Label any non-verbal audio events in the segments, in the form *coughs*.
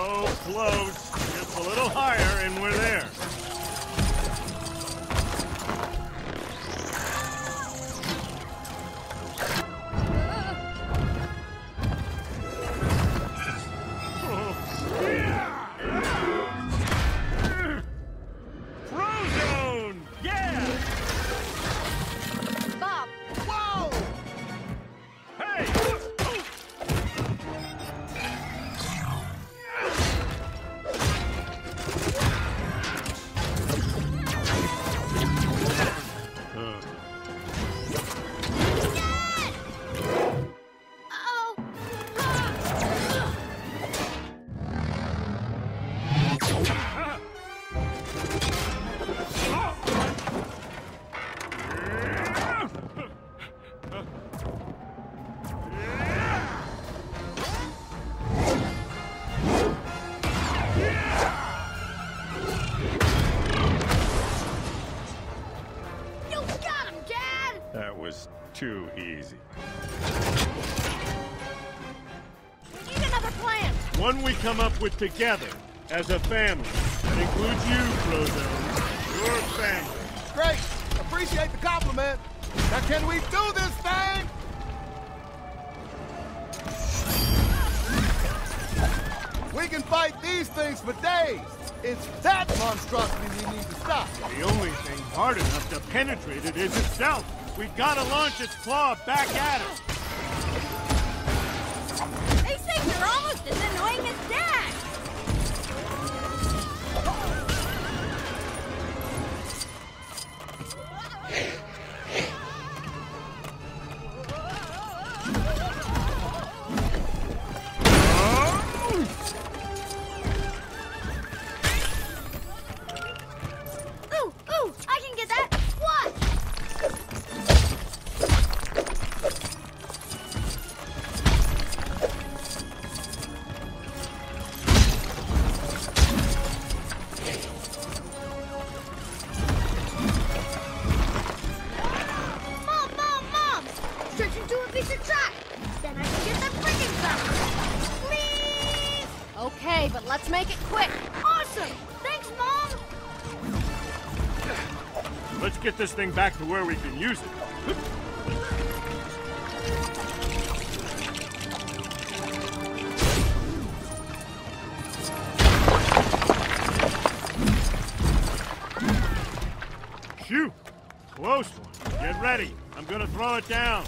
So close. Just a little higher and we're there. Too easy. We need another plan. One we come up with together, as a family. That includes you, Frozone. Your family. Great! Appreciate the compliment. Now can we do this thing? We can fight these things for days. It's that monstrosity we need to stop. The only thing hard enough to penetrate it is itself. We gotta launch its claw back at it. These things are almost as annoying as Dad. This thing back to where we can use it. Phew! Close one. Get ready. I'm gonna throw it down.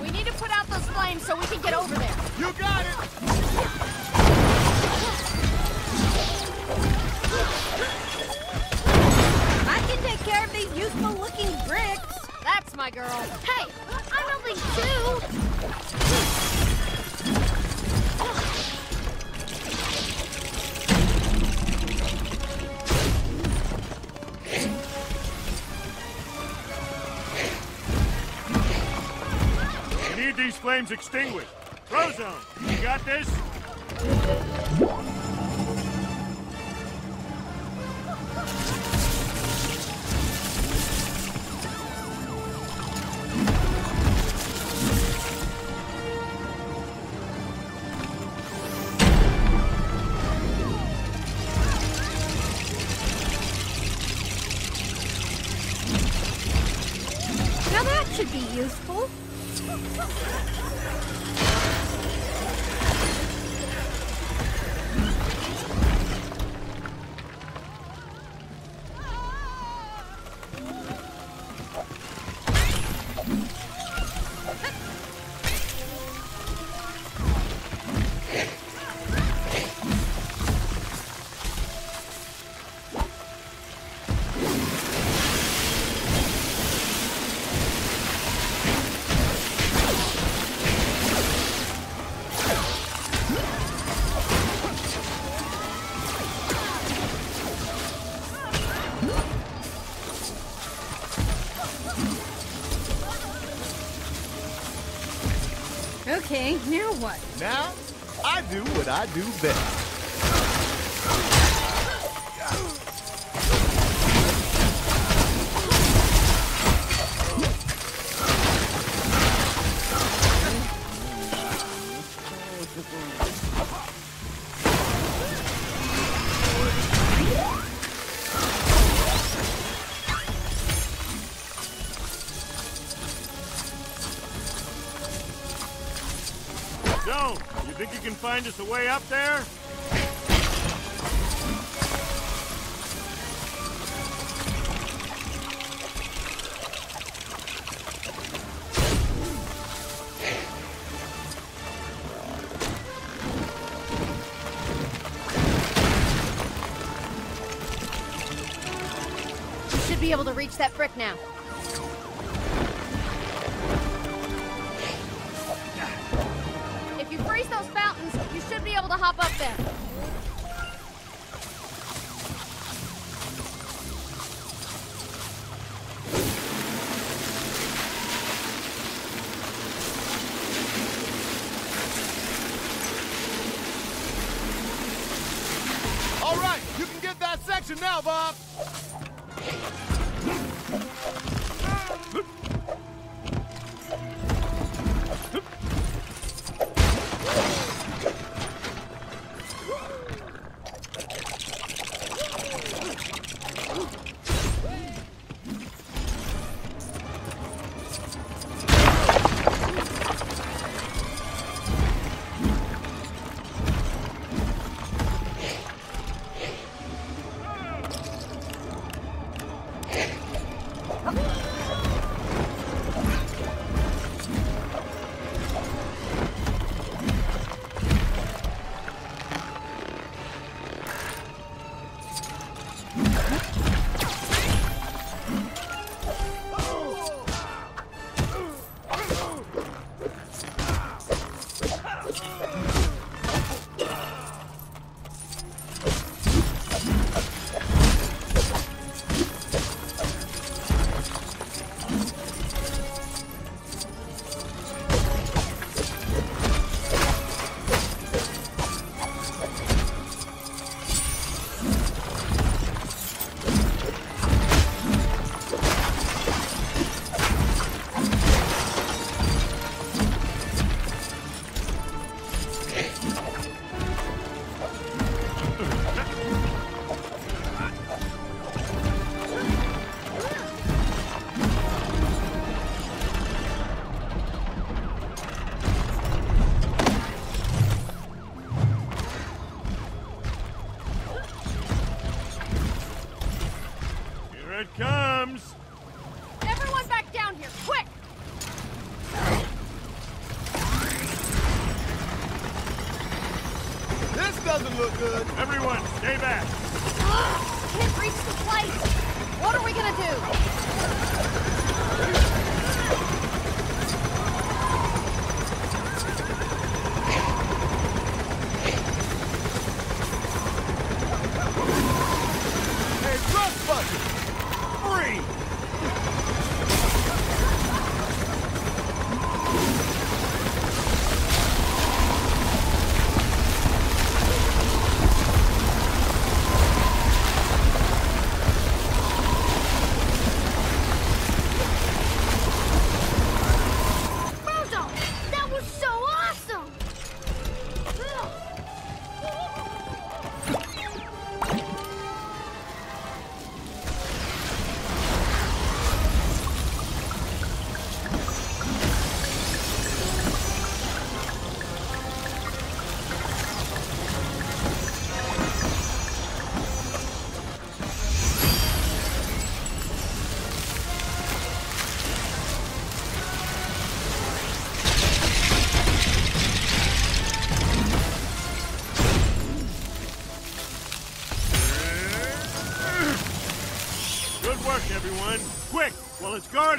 We need to put out those flames so we can get over there. You got it. I can take care of these useful-looking bricks. That's my girl. Hey, I'm helping too. Need these flames extinguished. Frozone, you got this? Okay, now what? Now, I do what I do best. So, you think you can find us a way up there? Should be able to reach that brick now. Hop up there. Doesn't look good. Everyone, stay back! Ugh, *gasps* can't reach the plate! What are we gonna do?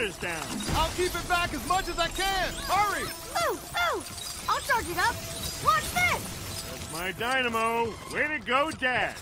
Is down! I'll keep it back as much as I can. Hurry! Ooh, ooh! I'll charge it up! Watch this! That's my dynamo! Way to go, Dad!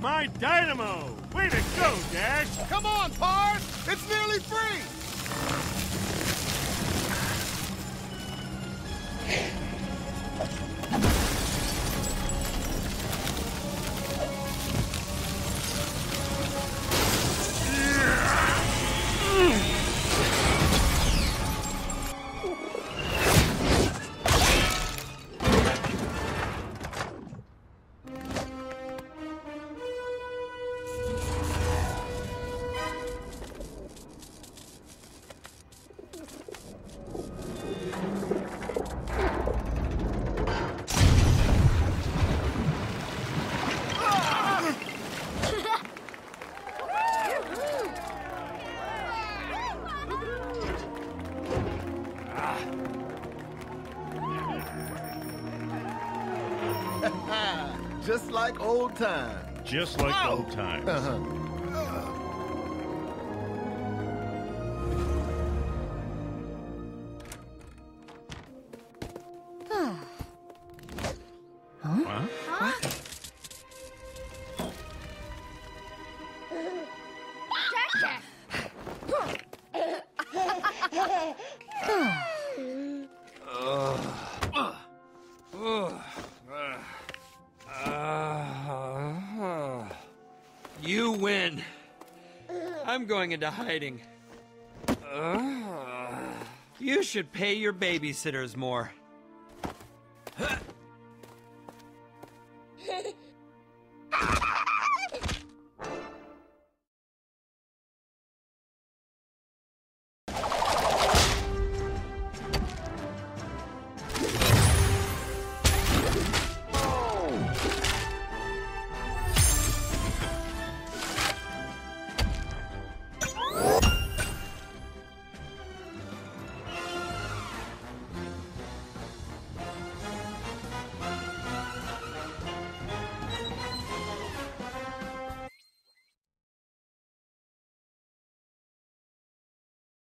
My dynamo! Way to go, Dash! Come on, Parrs! It's nearly free! Like old times. Just like old times. Uh-huh. Going into hiding. Ugh. you should pay your babysitters more.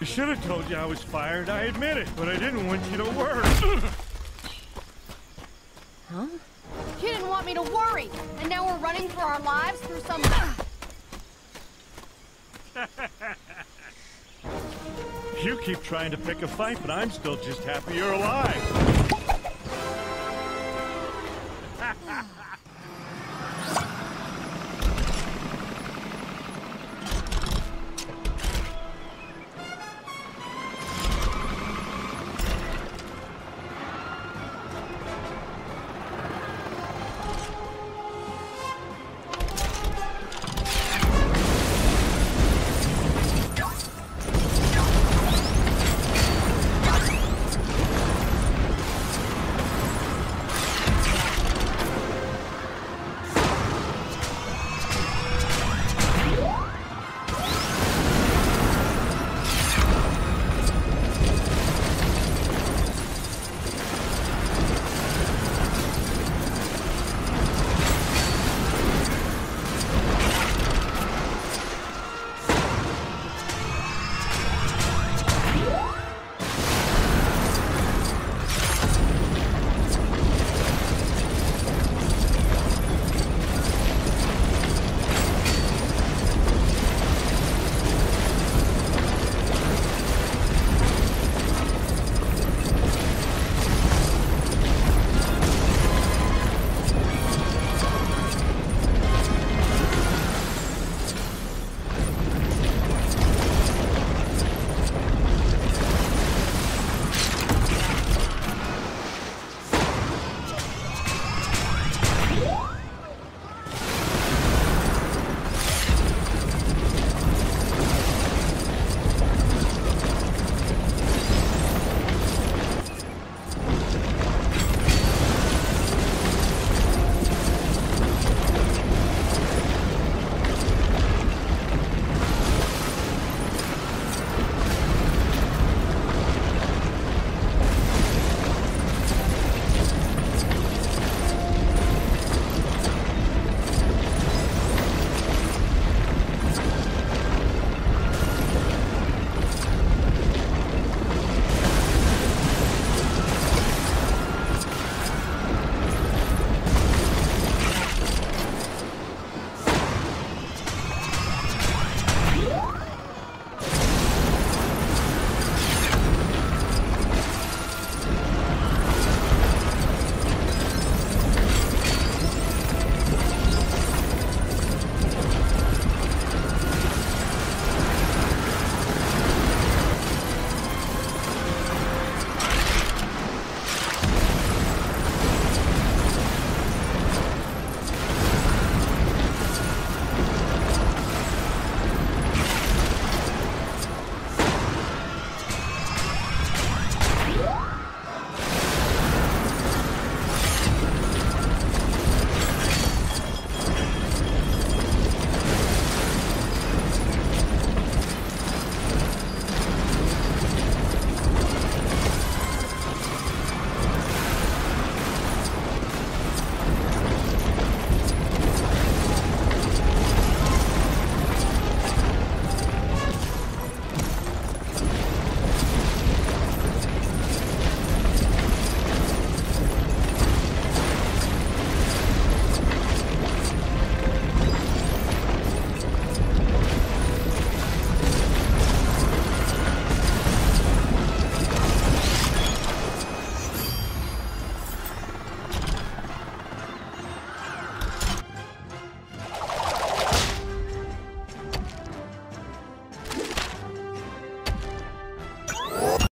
I should have told you I was fired, I admit it, but I didn't want you to work. *coughs* You didn't want me to worry, and now we're running for our lives through some. *coughs* you keep trying to pick a fight, but I'm still just happy you're alive.